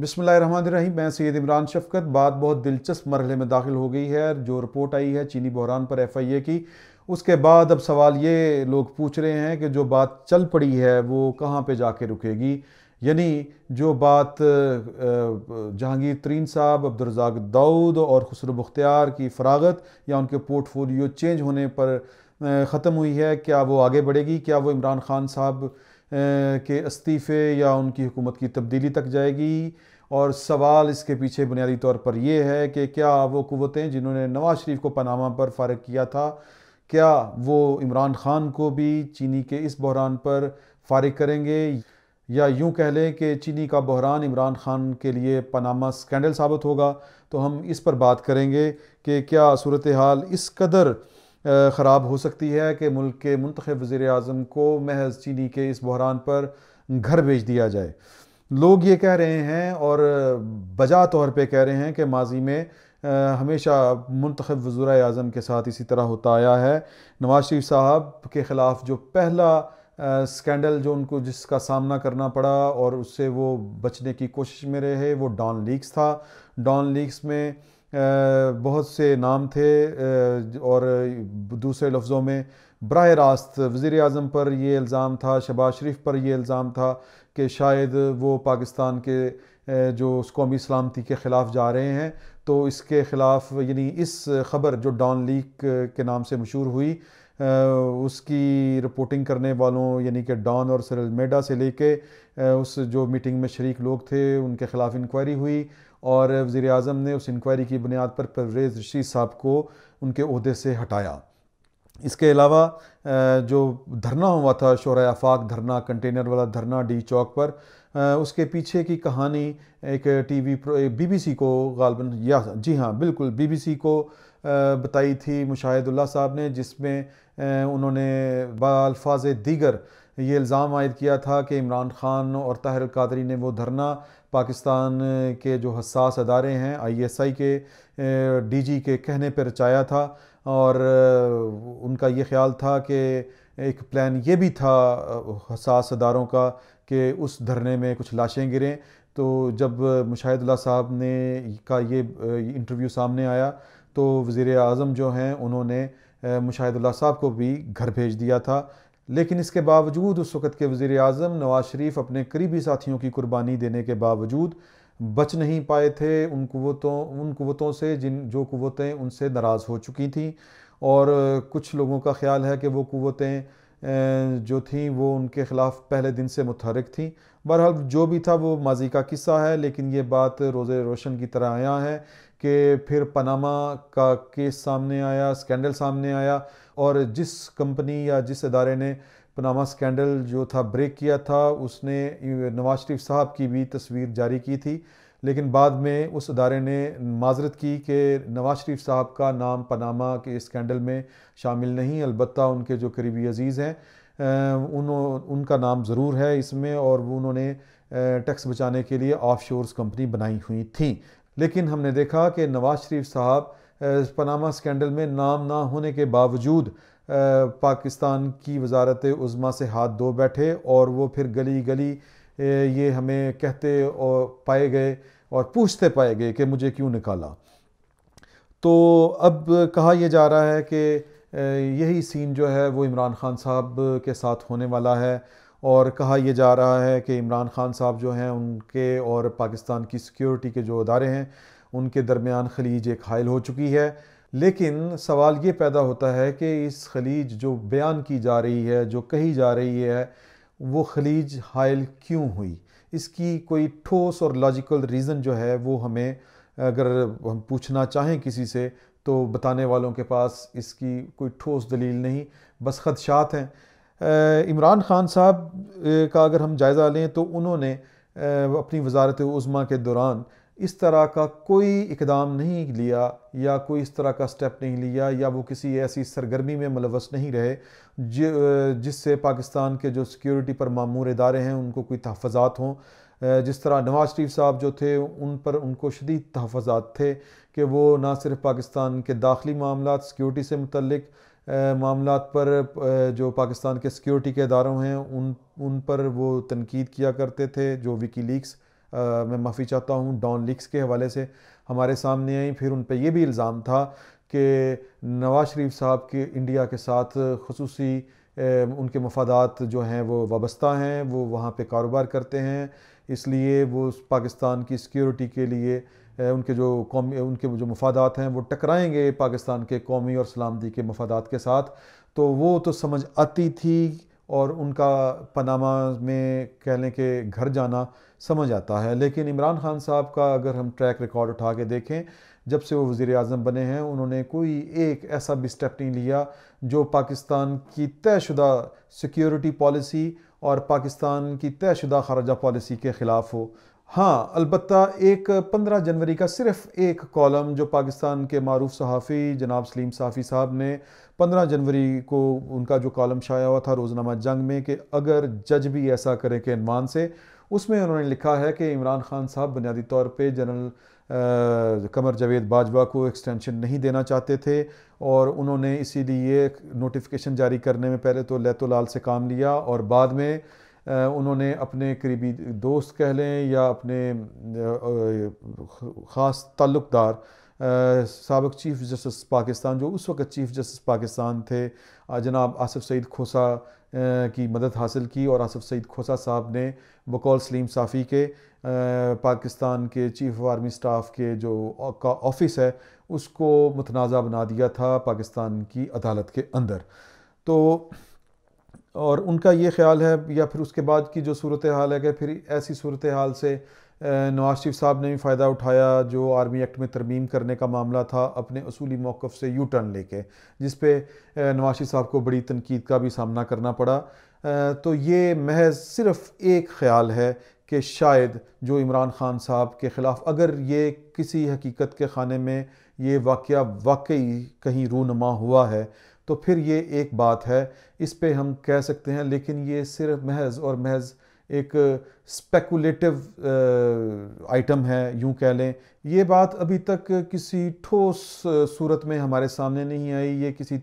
بسم اللہ الرحمن الرحیم، میں سید عمران شفقت۔ بات بہت دلچسپ مرحلے میں داخل ہو گئی ہے۔ جو رپورٹ آئی ہے چینی بحران پر ایف آئی اے کی، اس کے بعد اب سوال یہ لوگ پوچھ رہے ہیں کہ جو بات چل پڑی ہے، وہ کہاں پہ جا کے رکے گی؟ یعنی جو بات جہانگیر ترین صاحب، عبدالرزاق داؤد اور خسرو بختیار کی فراغت یا ان کے پورٹ فولیو چینج ہونے پر ختم ہوئی ہے، کیا وہ آگے بڑھے گی؟ کیا وہ عمران خان صاحب کے استعفے یا ان کی حکومت کی تبدیلی تک جائے گی۔ اور سوال اس کے پیچھے بنیادی طور پر یہ ہے کہ کیا وہ قوتیں جنہوں نے نواز شریف کو پانامہ پر فارغ کیا تھا، کیا وہ عمران خان کو بھی چینی کے اس بحران پر فارغ کریں گے؟ یا یوں کہہ لیں کہ چینی کا بحران عمران خان کے لیے پانامہ سکینڈل ثابت ہوگا، تو ہم اس پر بات کریں گے کہ کیا صورتحال اس قدر خراب ہو سکتی ہے کہ ملک کے منتخب وزیر اعظم کو محض چینی کے اس بحران پر گھر بھیج دیا جائے۔ لوگ یہ کہہ رہے ہیں اور بجا طور پہ کہہ رہے ہیں کہ ماضی میں ہمیشہ منتخب وزیر اعظم کے ساتھ اسی طرح ہوتا آیا ہے۔ نواز شریف صاحب کے خلاف جو پہلا سکینڈل جو ان کو جس کا سامنا کرنا پڑا اور اس سے وہ بچنے کی کوشش میں رہے، وہ ڈان لیکس تھا۔ ڈان لیکس میں بہت سے نام تھے اور دوسرے لفظوں میں براہ راست وزیر اعظم پر یہ الزام تھا، شہباز شریف پر یہ الزام تھا کہ شاید وہ پاکستان کے جو اس قومی سلامتی کے خلاف جا رہے ہیں، تو اس کے خلاف یعنی اس خبر جو ڈان لیک کے نام سے مشہور ہوئی اس کی رپورٹنگ کرنے والوں یعنی کہ ڈان اور سرل میڈا سے لے کے اس جو میٹنگ میں شریک لوگ تھے، ان کے خلاف انکوائری ہوئی۔ اور وزیر اعظم نے اس انکوائری کی بنیاد پر پرویز رشید صاحب کو ان کے عہدے سے ہٹایا۔ اس کے علاوہ جو دھرنا ہوا تھا شعرۂ آفاق دھرنا، کنٹینر والا دھرنا، ڈی چوک پر اس کے پیچھے کی کہانی ایک T V B B C کو غالباً، یا جی ہاں بالکل بی بی سی کو بتائی تھی مشاہد اللہ صاحب نے، جس میں انہوں نے بالفاظ دیگر یہ الزام عائد کیا تھا کہ عمران خان اور طاہر القادری نے وہ دھرنا پاکستان کے جو حساس ادارے ہیں، آئی ایس آئی کے ڈی جی کے کہنے پر رچایا تھا اور ان کا یہ خیال تھا کہ ایک پلان یہ بھی تھا حساس اداروں کا کہ اس دھرنے میں کچھ لاشیں گریں۔ تو جب مشاہد اللہ صاحب نے کا یہ انٹرویو سامنے آیا تو وزیر اعظم جو ہیں، انہوں نے مشاہد اللہ صاحب کو بھی گھر بھیج دیا تھا۔ لیکن اس کے باوجود اس وقت کے وزیر اعظم نواز شریف اپنے قریبی ساتھیوں کی قربانی دینے کے باوجود بچ نہیں پائے تھے، ان قوتوں ان قوتوں سے، جن جو قوتیں ان سے ناراض ہو چکی تھیں۔ اور کچھ لوگوں کا خیال ہے کہ وہ قوتیں جو تھیں، وہ ان کے خلاف پہلے دن سے متحرک تھیں۔ بہرحال جو بھی تھا وہ ماضی کا قصہ ہے، لیکن یہ بات روز روشن کی طرح آیا ہے کہ پھر پناما کا کیس سامنے آیا، سکینڈل سامنے آیا۔ اور جس کمپنی یا جس ادارے نے پناما سکینڈل جو تھا بریک کیا تھا، اس نے نواز شریف صاحب کی بھی تصویر جاری کی تھی۔ لیکن بعد میں اس ادارے نے معذرت کی کہ نواز شریف صاحب کا نام پناما کے اسکینڈل میں شامل نہیں، البتہ ان کے جو قریبی عزیز ہیں انہوں، ان کا نام ضرور ہے اس میں اور وہ انہوں نے ٹیکس بچانے کے لیے آف شورز کمپنی بنائی ہوئی تھیں لیکن ہم نے دیکھا کہ نواز شریف صاحب پناما سکینڈل میں نام نہ ہونے کے باوجود پاکستان کی وزارت عظمہ سے ہاتھ دھو بیٹھے اور وہ پھر گلی گلی یہ ہمیں کہتے اور پائے گئے اور پوچھتے پائے گئے کہ مجھے کیوں نکالا۔ تو اب کہا یہ جا رہا ہے کہ یہی سین جو ہے وہ عمران خان صاحب کے ساتھ ہونے والا ہے اور کہا یہ جا رہا ہے کہ عمران خان صاحب جو ہیں، ان کے اور پاکستان کی سیکیورٹی کے جو ادارے ہیں ان کے درمیان خلیج ایک حائل ہو چکی ہے۔ لیکن سوال یہ پیدا ہوتا ہے کہ اس خلیج جو بیان کی جا رہی ہے، جو کہی جا رہی ہے، وہ خلیج حائل کیوں ہوئی؟ اس کی کوئی ٹھوس اور لاجیکل ریزن جو ہے، وہ ہمیں اگر ہم پوچھنا چاہیں کسی سے، تو بتانے والوں کے پاس اس کی کوئی ٹھوس دلیل نہیں، بس خدشات ہیں۔ عمران خان صاحب کا اگر ہم جائزہ لیں تو انہوں نے اپنی وزارت عظمہ کے دوران اس طرح کا کوئی اقدام نہیں لیا یا کوئی اس طرح کا سٹیپ نہیں لیا یا وہ کسی ایسی سرگرمی میں ملوث نہیں رہے جی، جس سے پاکستان کے جو سیکیورٹی پر معمور ادارے ہیں ان کو کوئی تحفظات ہوں۔ جس طرح نواز شریف صاحب جو تھے، ان پر ان کو شدید تحفظات تھے کہ وہ نہ صرف پاکستان کے داخلی معاملات سیکیورٹی سے متعلق معاملات پر جو پاکستان کے سیکیورٹی کے اداروں ہیں، ان ان پر وہ تنقید کیا کرتے تھے، جو وکی لیکس میں معافی چاہتا ہوں ڈان لیکس کے حوالے سے۔ ہمارے سامنے آئیں، پھر ان پہ یہ بھی الزام تھا کہ نواز شریف صاحب کے انڈیا کے ساتھ خصوصی ان کے مفادات جو ہیں وہ وابستہ ہیں، وہ وہاں پہ کاروبار کرتے ہیں۔ اس لیے وہ پاکستان کی سیکیورٹی کے لیے ان کے جو قومی، ان کے جو مفادات ہیں وہ ٹکرائیں گے پاکستان کے قومی اور سلامتی کے مفادات کے ساتھ۔ تو وہ تو سمجھ آتی تھی اور ان کا پنامہ میں کہہ لیں کہ گھر جانا سمجھ آتا ہے۔ لیکن عمران خان صاحب کا اگر ہم ٹریک ریکارڈ اٹھا کے دیکھیں، جب سے وہ وزیر اعظم بنے ہیں، انہوں نے کوئی ایک ایسا بھی سٹیپ نہیں لیا جو پاکستان کی طے شدہ سیکیورٹی پالیسی اور پاکستان کی طے شدہ خارجہ پالیسی کے خلاف ہو۔ ہاں البتہ ایک پندرہ جنوری کا صرف ایک کالم جو پاکستان کے معروف صحافی جناب سلیم صحافی صاحب نے پندرہ جنوری کو ان کا جو کالم شائع ہوا تھا روزنامہ جنگ میں، کہ اگر جج بھی ایسا کرے کہ عنوان سے اس میں انہوں نے لکھا ہے کہ عمران خان صاحب بنیادی طور پہ جنرل قمر جاوید باجوہ کو ایکسٹینشن نہیں دینا چاہتے تھے اور انہوں نے اسی لیے نوٹیفیکیشن جاری کرنے میں پہلے تو لیت و لال سے کام لیا اور بعد میں انہوں نے اپنے قریبی دوست کہہ لیں یا اپنے خاص تعلق دار سابق چیف جسٹس پاکستان جو اس وقت چیف جسٹس پاکستان تھے جناب آصف سعید کھوسا کی مدد حاصل کی اور آصف سعید کھوسا صاحب نے بقول سلیم صافی کے پاکستان کے چیف آرمی سٹاف کے جو کا آفس ہے، اس کو متنازع بنا دیا تھا پاکستان کی عدالت کے اندر۔ تو، اور ان کا یہ خیال ہے، یا پھر اس کے بعد کی جو صورتحال ہے کہ پھر ایسی صورتحال سے نواز شریف صاحب نے بھی فائدہ اٹھایا جو آرمی ایکٹ میں ترمیم کرنے کا معاملہ تھا اپنے اصولی موقف سے یو ٹرن لے کے، جس پہ نواز شریف صاحب کو بڑی تنقید کا بھی سامنا کرنا پڑا۔ تو یہ محض صرف ایک خیال ہے کہ شاید جو عمران خان صاحب کے خلاف اگر یہ کسی حقیقت کے خانے میں یہ واقعہ واقعی کہیں رونما ہوا ہے، تو پھر یہ ایک بات ہے۔ اس پہ ہم کہہ سکتے ہیں، لیکن یہ صرف محض اور محض ایک سپیکولیٹو آئٹم ہے، یوں کہہ لیں۔ یہ بات ابھی تک کسی ٹھوس صورت میں ہمارے سامنے نہیں آئی۔ یہ کسی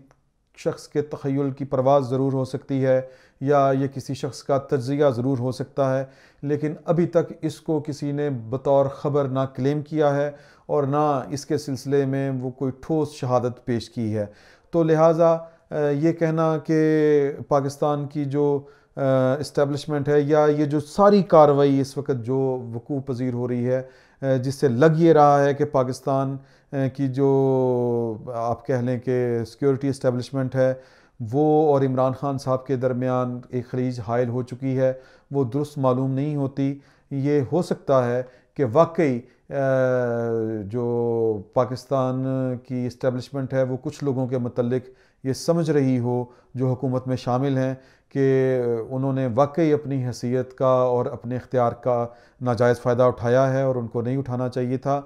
شخص کے تخیل کی پرواز ضرور ہو سکتی ہے یا یہ کسی شخص کا تجزیہ ضرور ہو سکتا ہے، لیکن ابھی تک اس کو کسی نے بطور خبر نہ کلیم کیا ہے اور نہ اس کے سلسلے میں وہ کوئی ٹھوس شہادت پیش کی ہے۔ تو لہٰذا یہ کہنا کہ پاکستان کی جو اسٹیبلشمنٹ ہے یا یہ جو ساری کاروائی اس وقت جو وقوع پذیر ہو رہی ہے جس سے لگ یہ رہا ہے کہ پاکستان کی جو آپ کہہ لیں کہ سیکیورٹی اسٹیبلشمنٹ ہے، وہ اور عمران خان صاحب کے درمیان ایک خلیج حائل ہو چکی ہے، وہ درست معلوم نہیں ہوتی۔ یہ ہو سکتا ہے کہ واقعی جو پاکستان کی اسٹیبلشمنٹ ہے، وہ کچھ لوگوں کے متعلق یہ سمجھ رہی ہو جو حکومت میں شامل ہیں کہ انہوں نے واقعی اپنی حیثیت کا اور اپنے اختیار کا ناجائز فائدہ اٹھایا ہے اور ان کو نہیں اٹھانا چاہیے تھا۔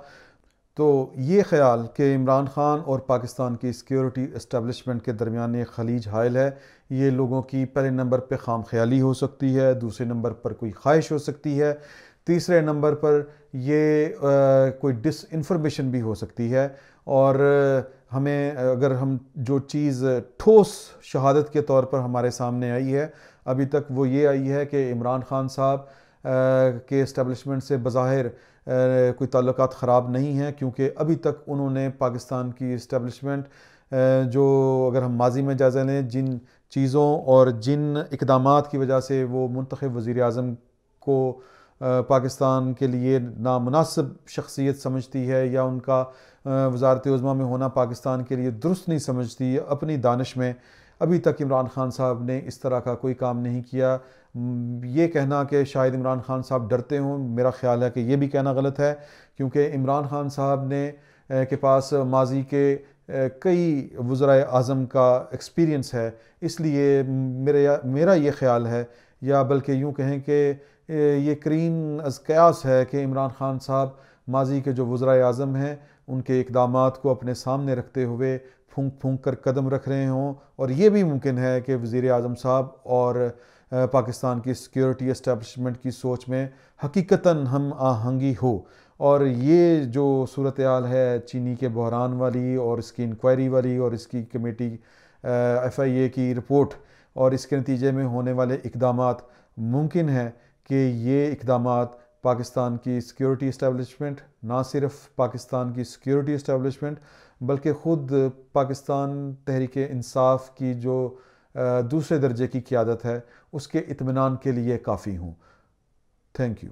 تو یہ خیال کہ عمران خان اور پاکستان کی سیکیورٹی اسٹیبلشمنٹ کے درمیان ایک خلیج حائل ہے، یہ لوگوں کی پہلے نمبر پہ خام خیالی ہو سکتی ہے، دوسرے نمبر پر کوئی خواہش ہو سکتی ہے۔ تیسرے نمبر پر یہ کوئی ڈس انفارمیشن بھی ہو سکتی ہے اور ہمیں اگر ہم جو چیز ٹھوس شہادت کے طور پر ہمارے سامنے آئی ہے، ابھی تک وہ یہ آئی ہے کہ عمران خان صاحب کے اسٹیبلشمنٹ سے بظاہر کوئی تعلقات خراب نہیں ہیں کیونکہ ابھی تک انہوں نے پاکستان کی اسٹیبلشمنٹ جو اگر ہم ماضی میں جائزہ لیں، جن چیزوں اور جن اقدامات کی وجہ سے وہ منتخب وزیر اعظم کو پاکستان کے لیے نامناسب شخصیت سمجھتی ہے یا ان کا وزارت عظمہ میں ہونا پاکستان کے لیے درست نہیں سمجھتی، اپنی دانش میں۔ ابھی تک عمران خان صاحب نے اس طرح کا کوئی کام نہیں کیا۔ یہ کہنا کہ شاید عمران خان صاحب ڈرتے ہوں، میرا خیال ہے کہ یہ بھی کہنا غلط ہے۔ کیونکہ عمران خان صاحب نے کے پاس ماضی کے کئی وزرائے اعظم کا ایکسپیرینس ہے۔ اس لیے میرے میرا یہ خیال ہے۔ یا بلکہ یوں کہیں کہ یہ کریم از قیاس ہے کہ عمران خان صاحب ماضی کے جو وزرائے اعظم ہیں، ان کے اقدامات کو اپنے سامنے رکھتے ہوئے پھونک پھونک کر قدم رکھ رہے ہوں۔ اور یہ بھی ممکن ہے کہ وزیر اعظم صاحب اور پاکستان کی سیکیورٹی اسٹیبلشمنٹ کی سوچ میں حقیقتاً ہم آہنگی ہو۔ اور یہ جو صورتحال ہے چینی کے بحران والی اور اس کی انکوائری والی اور اس کی کمیٹی ایف آئی اے کی رپورٹ اور اس کے نتیجے میں ہونے والے اقدامات ممکن ہیں۔ کہ یہ اقدامات پاکستان کی سیکیورٹی اسٹیبلشمنٹ نہ صرف پاکستان کی سیکیورٹی اسٹیبلشمنٹ بلکہ خود پاکستان تحریک انصاف کی جو دوسرے درجے کی قیادت ہے، اس کے اطمینان کے لیے کافی ہوں۔ Thank you